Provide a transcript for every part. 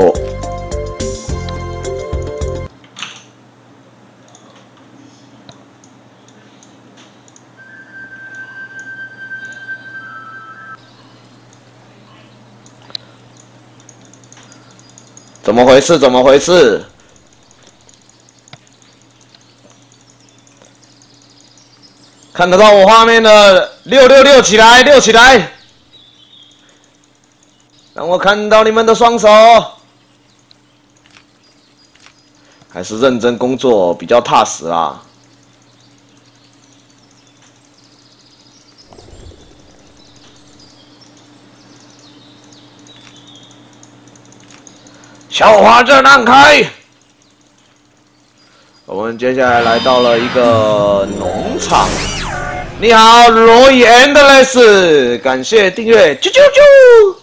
哦，怎么回事？怎么回事？看得到我画面的六六六起来，六起来！让我看到你们的双手。还是认真工作比较踏实啦。小花正让开。我们接下来来到了一个农场。你好，罗伊 Endless，感谢订阅，啾啾啾！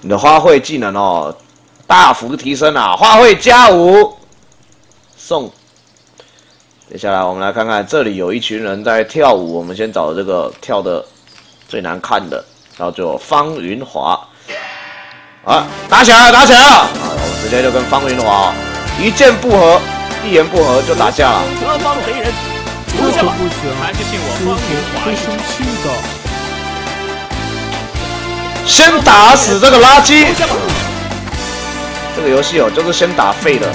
你的花卉技能哦，大幅提升啊！花卉加五，送。接下来我们来看看，这里有一群人在跳舞。我们先找这个跳的最难看的，叫做方云华。啊，打起来了，打起来了！啊，我们直接就跟方云华一见不合，一言不合就打架了。何方贼人？不行不行，还是信我方云华会生气的。先打死这个垃圾！这个游戏哦，就是先打废的。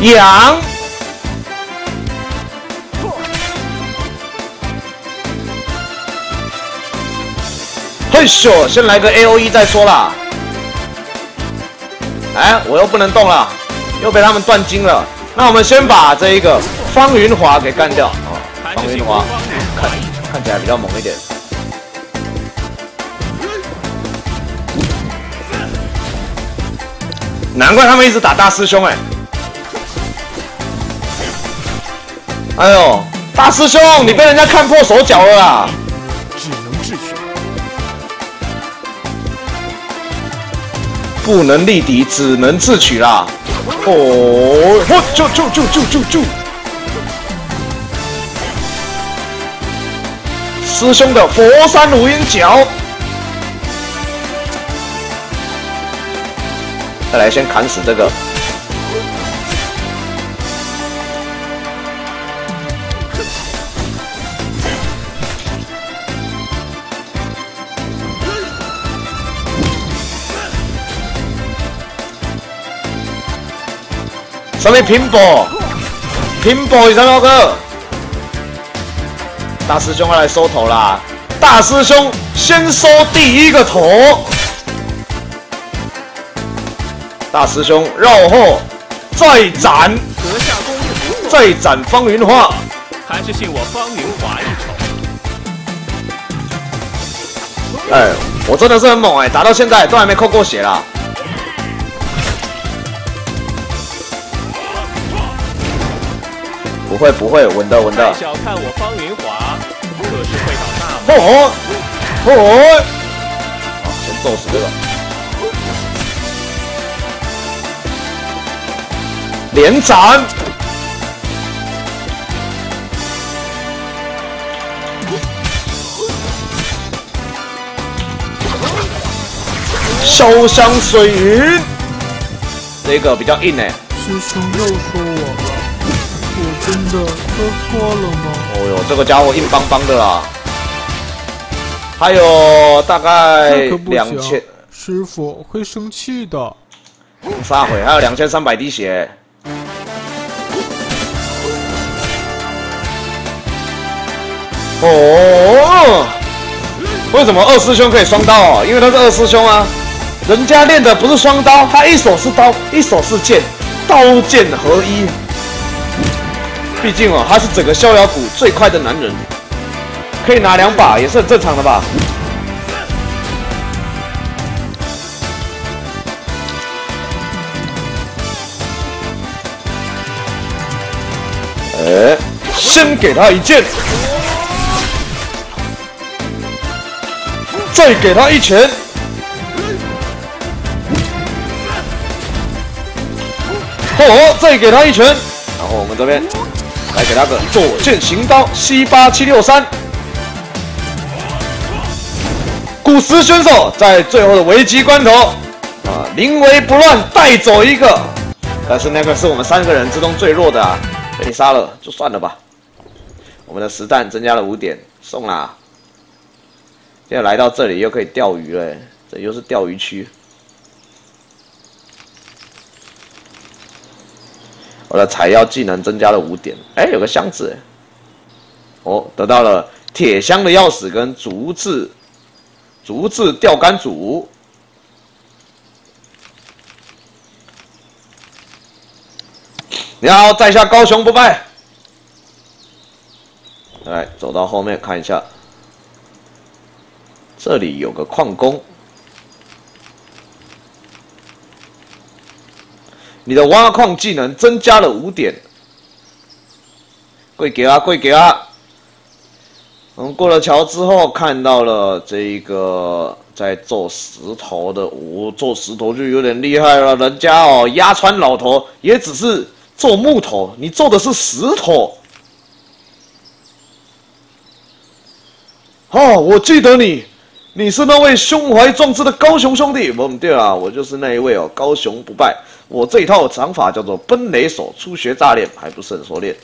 羊。嘿咻，先来个 A O E 再说啦。哎，我又不能动了，又被他们断筋了。那我们先把这一个方云华给干掉啊！方云华看看起来比较猛一点。难怪他们一直打大师兄哎！哎呦，大师兄，你被人家看破手脚了啦！不能力敌，只能自取啦！哦，我就就就就就就！师兄的佛山无影脚，再来先砍死这个。上面拼搏，拼搏一下那个大师兄要来收头啦！大师兄先收第一个头，大师兄绕后再斩，阁下功夫，再斩方云华。还是信我方云华一筹。哎，我真的是很猛哎，打到现在都还没扣过血啦。会不会，稳的稳的。小看我方云华，可是会倒大魔。哦哦，好，先揍死这个。连斩。潇湘水云，这个比较硬哎。师兄又说我了，我真的说错了吗？哦哟，这个家伙硬邦邦的啦。还有大概两千行，师傅会生气的。杀回，还有两千三百滴血。哦，为什么二师兄可以双刀哦？因为他是二师兄啊，人家练的不是双刀，他一手是刀，一手是剑，刀剑合一。毕竟哦，他是整个逍遥谷最快的男人，可以拿两把也是很正常的吧。哎、先给他一剑，再给他一拳。哦，再给他一拳。然后我们这边来给他个左剑行刀 C 八七六三。古时选手在最后的危机关头啊，临危不乱带走一个，但是那个是我们三个人之中最弱的啊，被杀了就算了吧。我们的实弹增加了五点，送啦。现在来到这里又可以钓鱼了，这又是钓鱼区。我的采药技能增加了五点，哎，有个箱子，哦，得到了铁箱的钥匙跟竹子，竹子钓竿组，你好，在下高雄不败。来，走到后面看一下，这里有个矿工。你的挖矿技能增加了五点，跪给啊，跪给啊！我们过了桥之后，看到了这个在做石头的，哦，做石头就有点厉害了。人家哦，压川老头也只是做木头，你做的是石头。哦，我记得你，你是那位胸怀壮志的高雄兄弟。我们对啊，我就是那一位哦，高雄不败。我这一套掌法叫做奔雷手，初学乍练，还不是很熟练。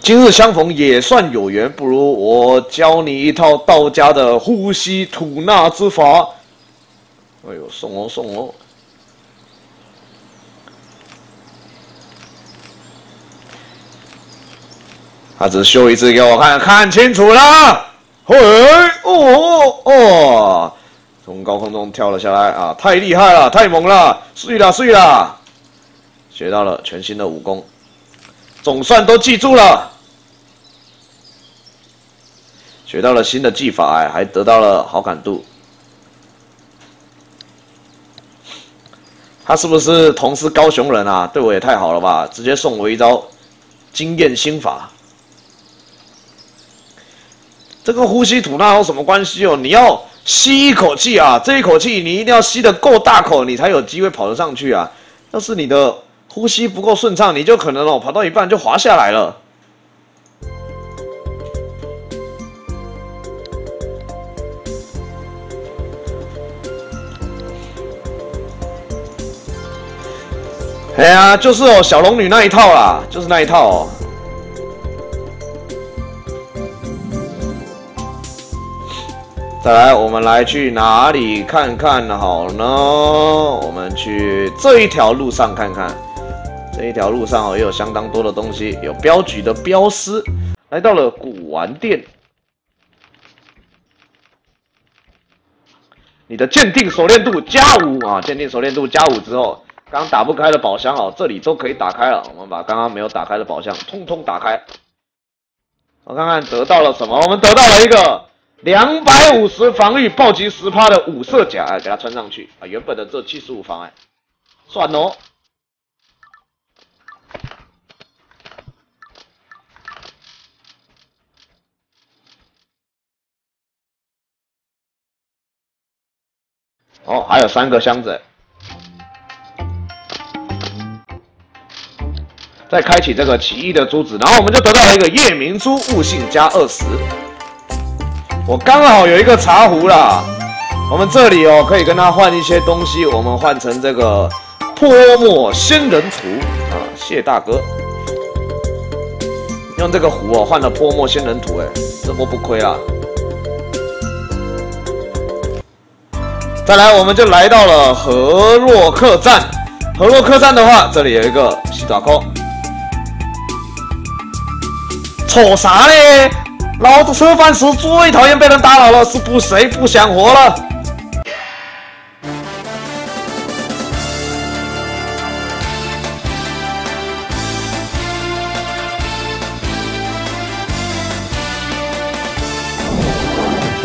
今日相逢也算有缘，不如我教你一套道家的呼吸吐纳之法。哎呦，送哦送哦！他只秀一次给我看，看清楚了。嘿，哦哦，从高空中跳了下来啊！太厉害了，太猛了，碎了碎了！学到了全新的武功，总算都记住了。学到了新的技法，哎，还得到了好感度。他是不是同是高雄人啊？对我也太好了吧！直接送我一招惊艳心法。这个呼吸吐纳有什么关系哦？你要吸一口气啊，这一口气你一定要吸得够大口，你才有机会跑得上去啊。要是你的呼吸不够顺畅，你就可能哦跑到一半就滑下来了。哎呀，就是哦，小龙女那一套啦，就是那一套哦。再来，我们来去哪里看看好呢？我们去这一条路上看看。这一条路上哦，也有相当多的东西，有镖局的镖师。来到了古玩店，你的鉴定熟练度加五啊！鉴定熟练度加五之后，刚打不开的宝箱哦，这里都可以打开了。我们把刚刚没有打开的宝箱通通打开。我看看得到了什么？我们得到了一个。两百五十防御暴击十趴的五色甲啊，给它穿上去啊！原本的这七十五防哎，算哦。哦，还有三个箱子。再开启这个奇异的珠子，然后我们就得到了一个夜明珠，悟性加二十。我刚好有一个茶壶啦，我们这里哦可以跟他换一些东西，我们换成这个泼墨仙人图。啊，谢大哥，用这个壶哦换了泼墨仙人图，哎，这波不亏啊。再来，我们就来到了河洛客栈，河洛客栈的话，这里有一个洗爪扣，瞅啥嘞？老子吃饭时最讨厌被人打扰了，是不谁不想活了？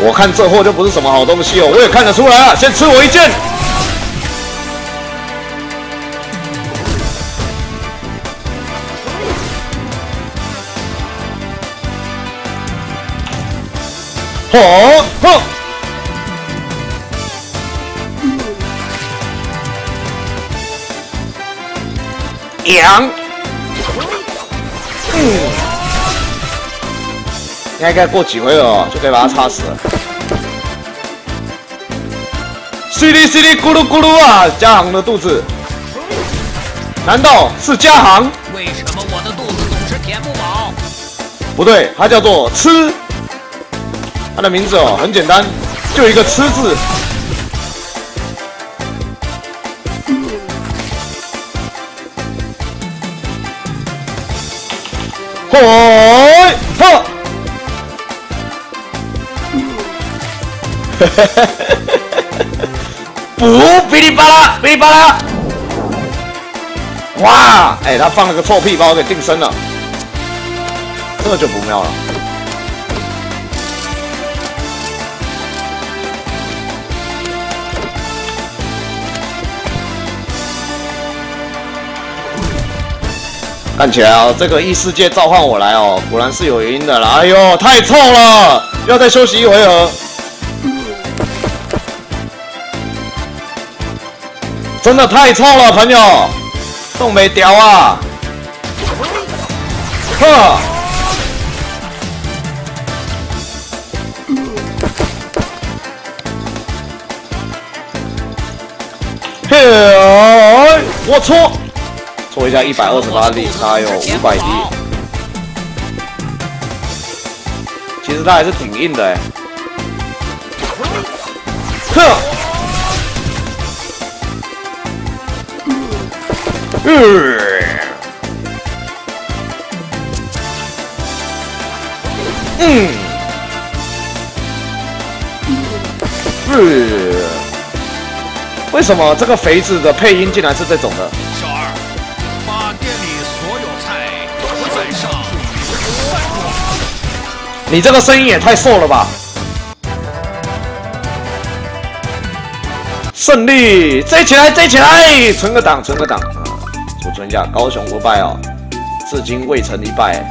我看这货就不是什么好东西哦，我也看得出来了，先吃我一剑。哦嚯嚯！养，嗯，应该过几回合就可以把它插死了。唏哩唏哩咕噜咕噜啊！嘉航的肚子，难道是嘉航？为什么我的肚子总是填不饱？不对，它叫做吃。他的名字哦很简单，就一个吃字。嚯！哈！哈 不，哔哩吧啦，哔哩吧啦！哇，哎，他放了个臭屁，把我给定身了，这就不妙了。看起来哦，这个异世界召唤我来哦，果然是有原因的啦。哎呦，太臭了，要再休息一回合。真的太臭了，朋友，冻没屌啊！呵，嘿，我错。搓一下一百二十八力，他有五百滴。其实他还是挺硬的哎。哼。嗯。嗯。嗯。为什么这个肥子的配音竟然是这种的？你这个声音也太瘦了吧！胜利，追起来，追起来，存个档，存个档啊！储存一下，高雄不败哦，至今未曾一败。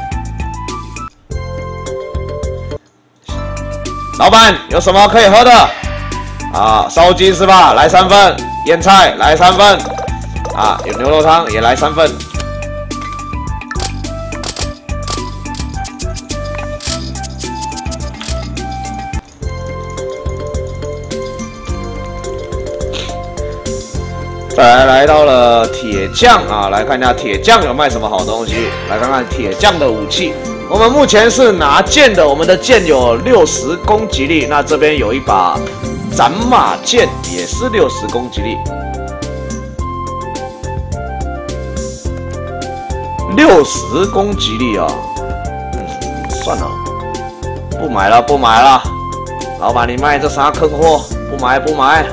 老板有什么可以喝的？啊，烧鸡是吧？来三份，腌菜来三份，啊，有牛肉汤也来三份。来来到了铁匠啊，来看一下铁匠有卖什么好东西。来看看铁匠的武器，我们目前是拿剑的，我们的剑有六十攻击力。那这边有一把斩马剑，也是六十攻击力。六十攻击力啊，嗯，算了，不买了，不买了。老板，你卖这啥坑货？不买，不买。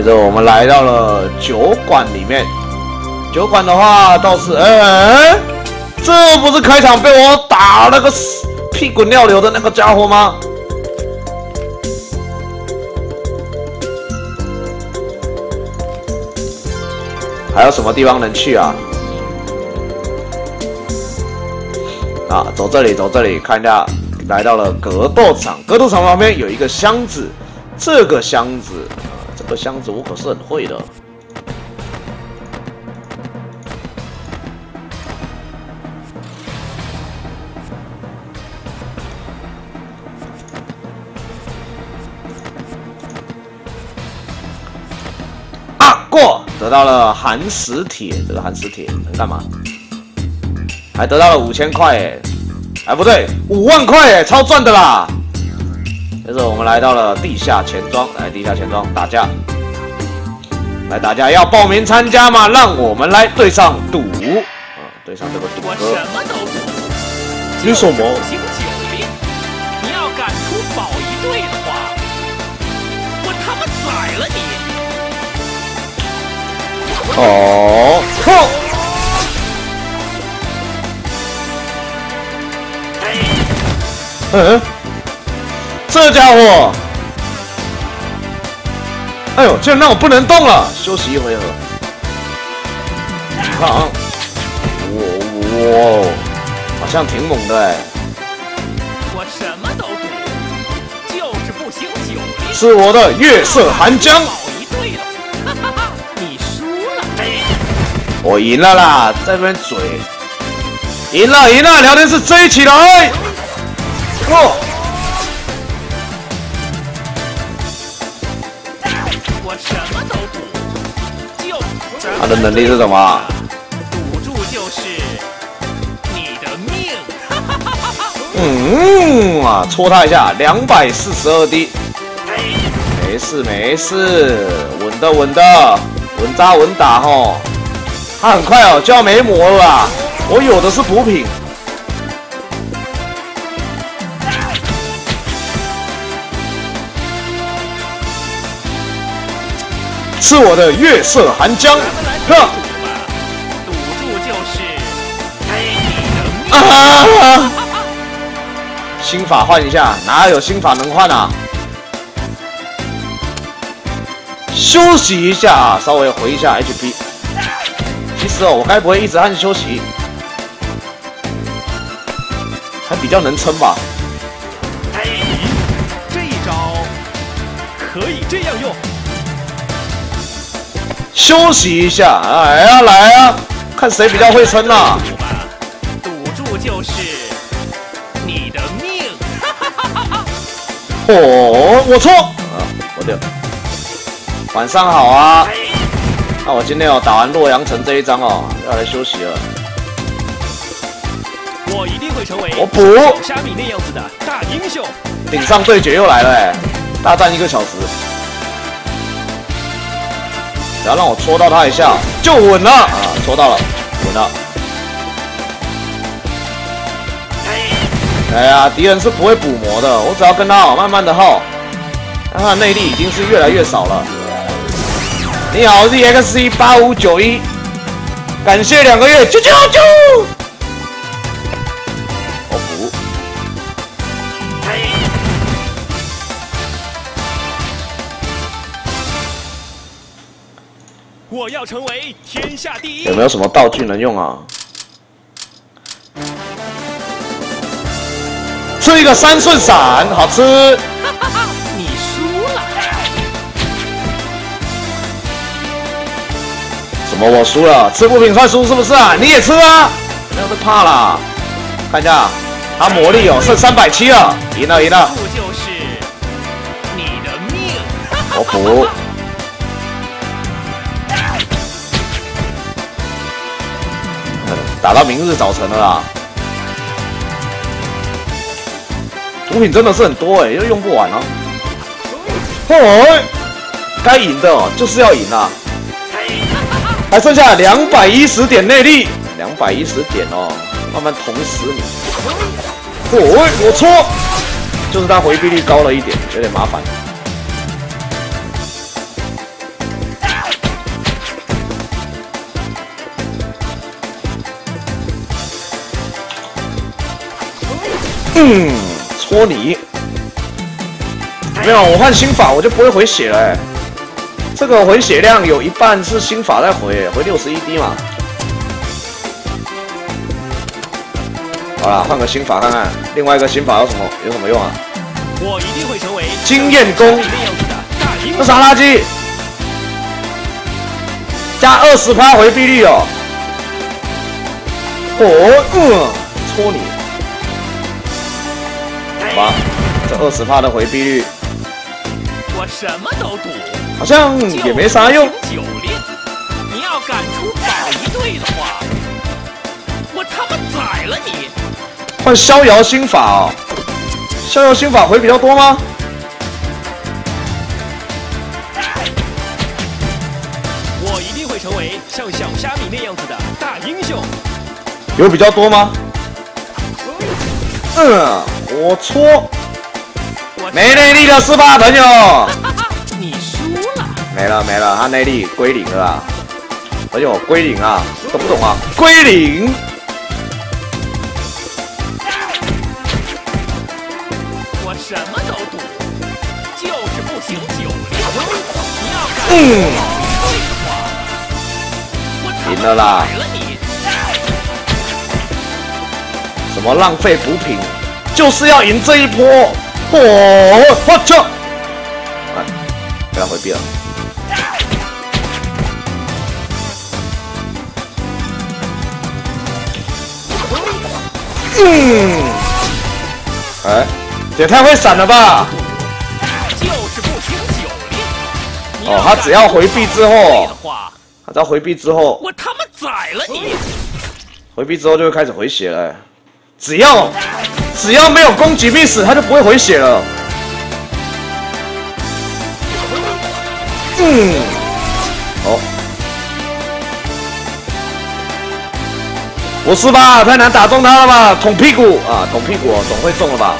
接着我们来到了酒馆里面，酒馆的话倒是，哎，这不是开场被我打了个屁滚尿流的那个家伙吗？还有什么地方能去啊？啊，走这里，走这里，看一下，来到了格斗场，格斗场旁边有一个箱子，这个箱子。这箱子我可是很会的。啊，过，得到了寒石铁，这个寒石铁能干嘛？还得到了五千块，哎，哎不对，五万块，哎，超赚的啦！接着我们来到了地下钱庄，来地下钱庄打架，来打架要报名参加吗？让我们来对上赌，啊，对上这个赌哥。你什么？行九兵，你要敢出保一队的话，我他妈宰了你！哦，哼！嗯。这家伙！哎呦，竟然让我不能动了，休息一回合。你看啊，哇哇，好像挺猛的哎。我什么都赌，就是不行酒力。是我的月色寒江。了，哈哈哈！你输了。我赢了啦，在这边嘴。赢了，赢了，聊天室追起来！哇！的能力是什么？赌注就是你的命。嗯啊，戳他一下，两百四十二滴。没事没事，稳的稳的，稳扎稳打吼。他很快哦就要没魔了。我有的是补品，是我的月色寒江。呵，赌注就是你的啊！心法换一下，哪有心法能换啊？休息一下啊，稍微回一下 HP。其实哦，我该不会一直按休息？还比较能撑吧。哎这一招可以这样用。休息一下，哎呀来啊，看谁比较会撑呐、赌注就是你的命。哦，我错啊，我掉。晚上好啊，那我今天哦打完洛阳城这一章哦，要来休息了。我一定会成为我补虾米那样子的大英雄。顶上对决又来了哎，大战一个小时，只要让我戳到他一下就稳了啊，戳到了，稳了。哎呀，敌人是不会补魔的，我只要跟他耗慢慢的耗，那他的内力已经是越来越少了。你好，ZXC 八五九一，感谢两个月，啾啾啾。我要成为天下第一有。没有什么道具能用啊？吃一个三顺散，好吃。你输了。什么？我输了？吃不平算输是不是啊？你也吃啊？不要被怕啦。看一下，他魔力哦，剩三百七了，赢了赢了。赌就是你的命。我补。打到明日早晨了啦。毒品真的是很多哎、又用不完啊。哦，该赢的哦，就是要赢啊。还剩下两百一十点内力，两百一十点哦，慢慢捅死你。哦，我错，就是他回避率高了一点，有点麻烦。嗯，戳你。没有，我换心法我就不会回血了、欸。这个回血量有一半是心法在回、回六十一滴嘛。好了，换个心法看看，另外一个心法有什么有什么用啊？我一定会成为经验弓像小虾米那样子的大英雄。这啥垃圾？加二十趴回避率哦。哦，嗯，戳你。这二十帕的回避率我什么都赌，好像也没啥用。就是不行酒力。你要敢出保一队的话，我他妈宰了你！换逍遥心法哦，逍遥心法回比较多吗？我一定会成为像小虾米那样子的大英雄。有比较多吗？嗯，我搓，没内力了是吧，朋友？你输了，没了没了，他内力归零了，朋友归零啊，懂不懂啊？归零。我什么都赌，就是不行九零。嗯，赢了啦。什么浪费补品？就是要赢这一波。嚯、我操！哎，给他回避了。嗯，哎，也太会闪了吧！就是不听酒令。哦他只要回避之后他只要回避之后，我他妈宰了你！回避之后就会开始回血了、哎只要只要没有攻击 miss，他就不会回血了。嗯，哦，不是吧？太难打中他了吧？捅屁股啊，捅屁股、总会中了吧？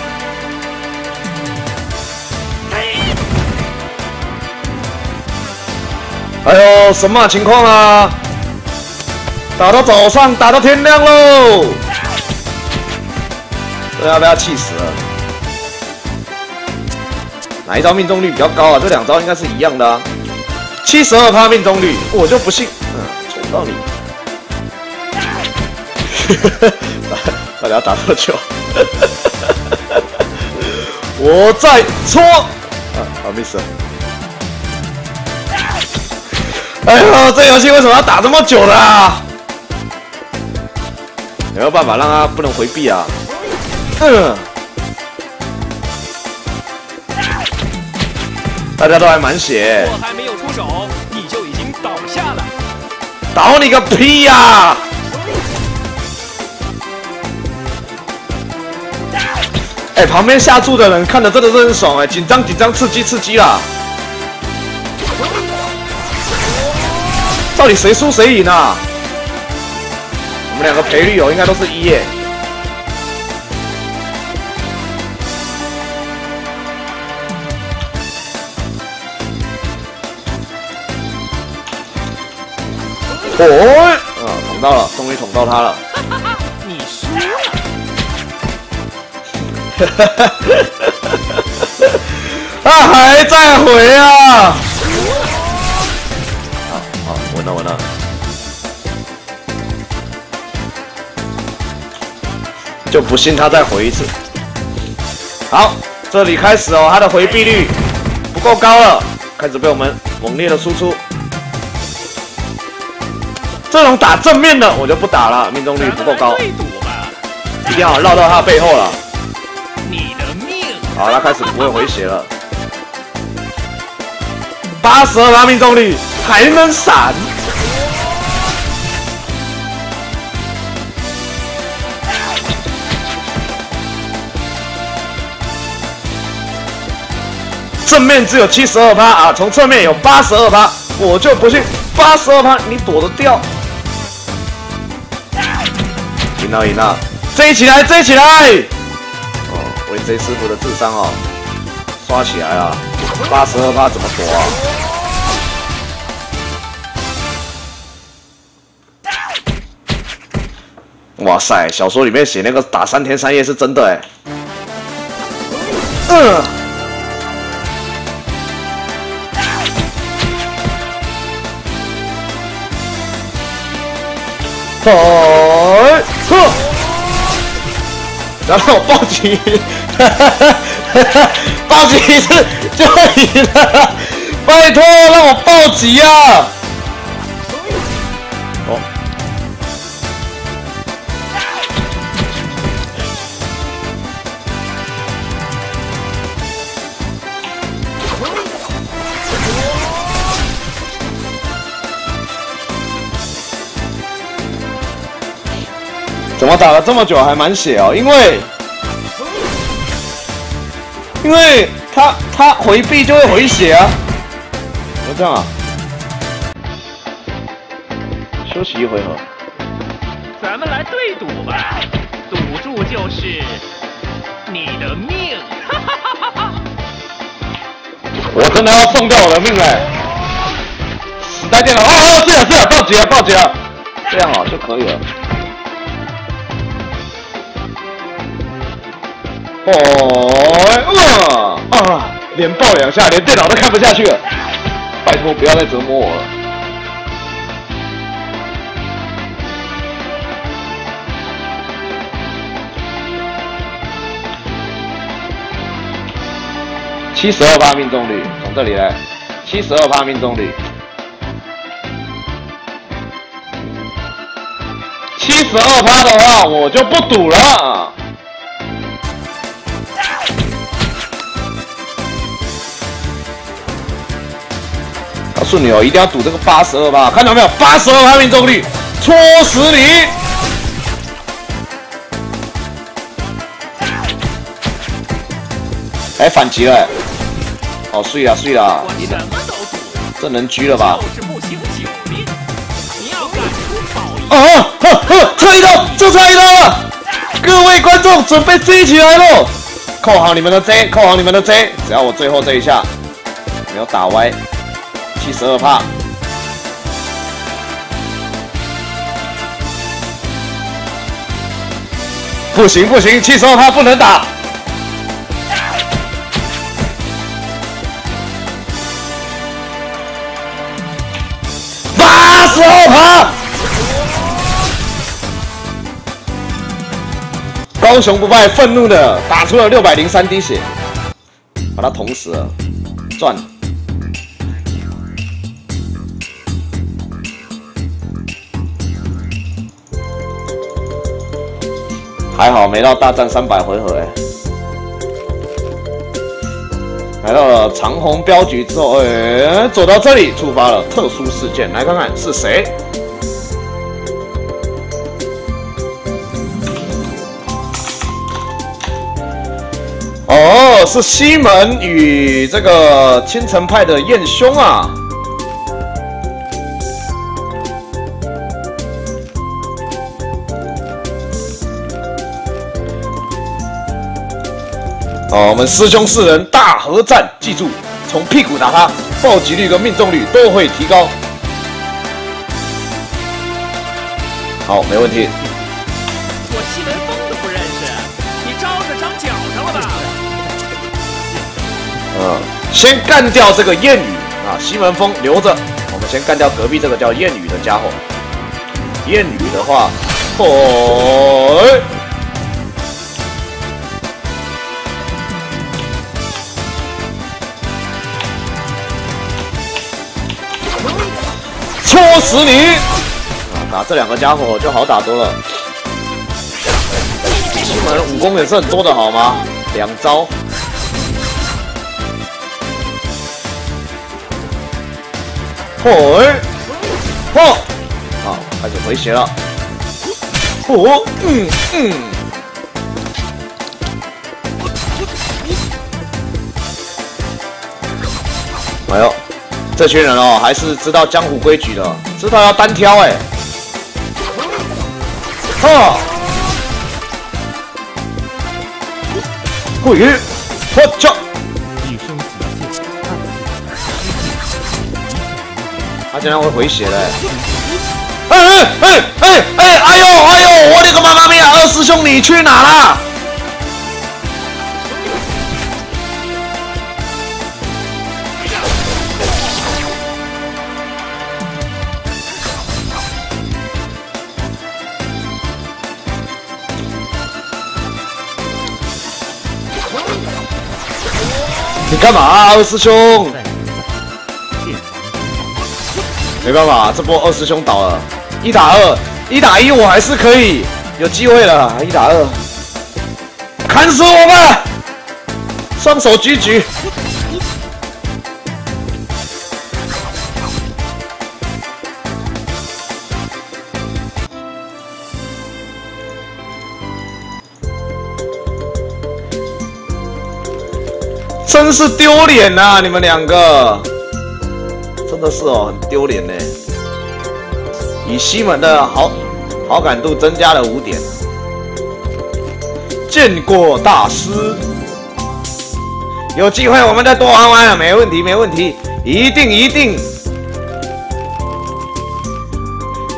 哎呦，什么情况啊？打到早上，打到天亮喽！这要被他气死了。哪一招命中率比较高啊？这两招应该是一样的啊。七十二趴命中率，我就不信，嗯，戳不到你。大家打多久？我在戳，啊啊，miss 了。哎呦，这游戏为什么要打这么久的啊？没有办法让他不能回避啊？嗯，大家都还满血，我还没有出手，你就已经倒下了。倒你个屁呀、哎、旁边下注的人看的真的是很爽哎、紧张紧张，刺激刺激啦！到底谁输谁赢啊？我们两个赔率哦，应该都是一耶。哦，啊，捅到了，终于捅到他了。你输了，哈哈哈哈哈哈他还在回啊！好好，稳了稳了。就不信他再回一次。好，这里开始哦，他的回避率不够高了，开始被我们猛烈的输出。这种打正面的我就不打了，命中率不够高，一定要绕到他背后了。你的命！好，他开始不会回血了。八十二命中率还能闪，正面只有七十二趴啊，从侧面有八十二趴，我就不信八十二趴你躲得掉。赢了赢了，追起来追起来！哦，为 J 师傅的智商哦，刷起来啊！八十二趴怎么躲啊？哇塞，小说里面写那个打三天三夜是真的哎。嗯。哎，呵。然后我暴击，暴击一次就赢了，拜托让我暴击啊！打了这么久还满血哦？因为，因为他他回避就会回血啊。怎么这样啊？休息一回合。咱们来对赌吧，赌注就是你的命！哈哈哈哈哈！我真的要送掉我的命哎！死在电脑，哦哦，是了是了，暴击了暴击了，这样哦就可以了。哦，哇啊！连爆两下，连电脑都看不下去了。拜托不要再折磨我了。七十二趴命中率，从这里来，七十二趴命中率，七十二趴的话，我就不赌了。诉你哦，一定要赌这个八十二趴，看到没有？八十二趴命中率，戳死你！哎，反击了、欸！哦，碎了碎了，这能狙了吧？啊！哈哈，差一刀，就差一刀了！各位观众，准备追起来喽！扣好你们的 J，扣好你们的 J，只要我最后这一下没有打歪，七十二帕。不行不行，七十二帕不能打。八十二帕。高雄不败愤怒的打出了六百零三滴血，把他捅死了，赚。还好没到大战三百回合哎。来到了长虹镖局之后，哎，走到这里触发了特殊事件，来看看是谁。哦，是西门与这个青城派的燕兄啊。哦，我们师兄四人大合战，记住，从屁股打他，暴击率跟命中率都会提高。好，没问题。我西门风都不认识，你招子长脚上了吧？嗯，先干掉这个谚语啊，西门风留着。我们先干掉隔壁这个叫谚语的家伙。谚语的话，哦，戳死你！啊，打这两个家伙就好打多了。西门武功也是很多的好吗？两招。嚯！嚯！好，开始回血了。嚯！嗯嗯。哎呦，这群人哦，还是知道江湖规矩的，知道要单挑哎。哈！会，我操！他竟然会回血嘞！哎哎哎哎哎！哎呦哎呦！我的个妈妈咪呀！二师兄你去哪了？干嘛啊，二师兄？没办法，这波二师兄倒了，一打二，一打一我还是可以有机会了，一打二，砍死我吧！双手举举。真是丢脸呐！你们两个，真的是哦，很丢脸呢。以西门的好好感度增加了五点。见过大师，有机会我们再多玩玩，没问题，没问题，一定一定。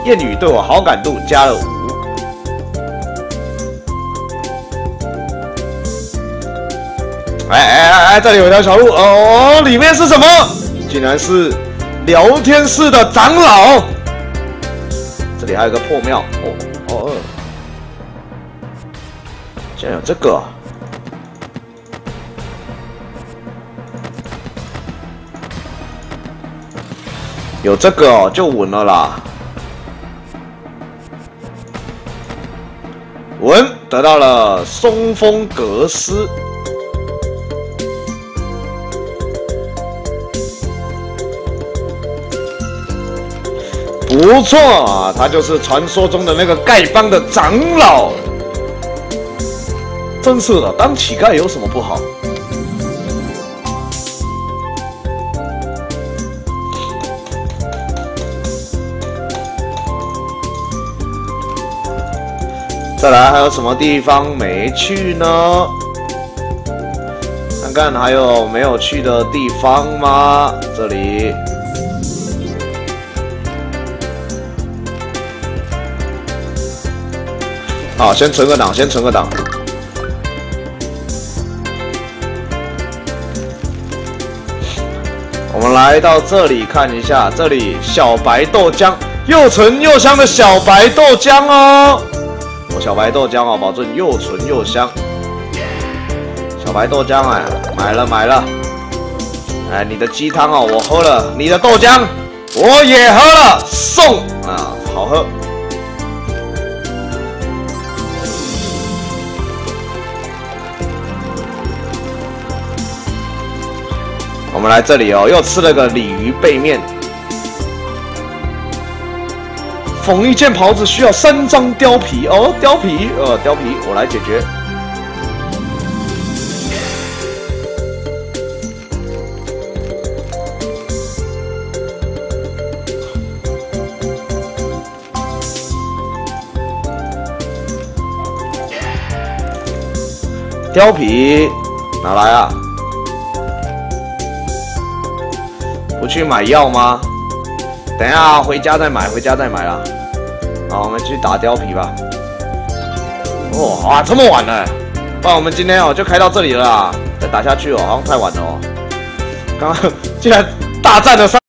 谚语对我好感度加了五。哎哎哎哎！这里有一条小路哦，里面是什么？竟然是聊天室的长老。这里还有个破庙，哦哦哦，竟然有这个、有这个哦，就稳了啦。稳，得到了松风格斯。不错啊，他就是传说中的那个丐帮的长老。真是的，当乞丐有什么不好？再来，还有什么地方没去呢？看看还有没有去的地方吗？这里。好，先存个档，先存个档。我们来到这里看一下，这里小白豆浆，又纯又香的小白豆浆哦。我小白豆浆哦，保证又纯又香。小白豆浆哎，买了买了。哎，你的鸡汤哦，我喝了；你的豆浆我也喝了，送啊，好喝。我们来这里哦，又吃了个鲤鱼背面。缝一件袍子需要三张貂皮哦，貂皮，呃，貂皮我来解决。貂皮拿来啊？不去买药吗？等下回家再买，回家再买啦。好，我们去打貂皮吧。哇哇，这么晚了，不然我们今天哦就开到这里了。再打下去哦，好像太晚了哦。刚刚竟然大战了三。